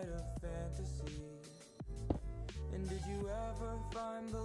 night of fantasy? And did you ever find the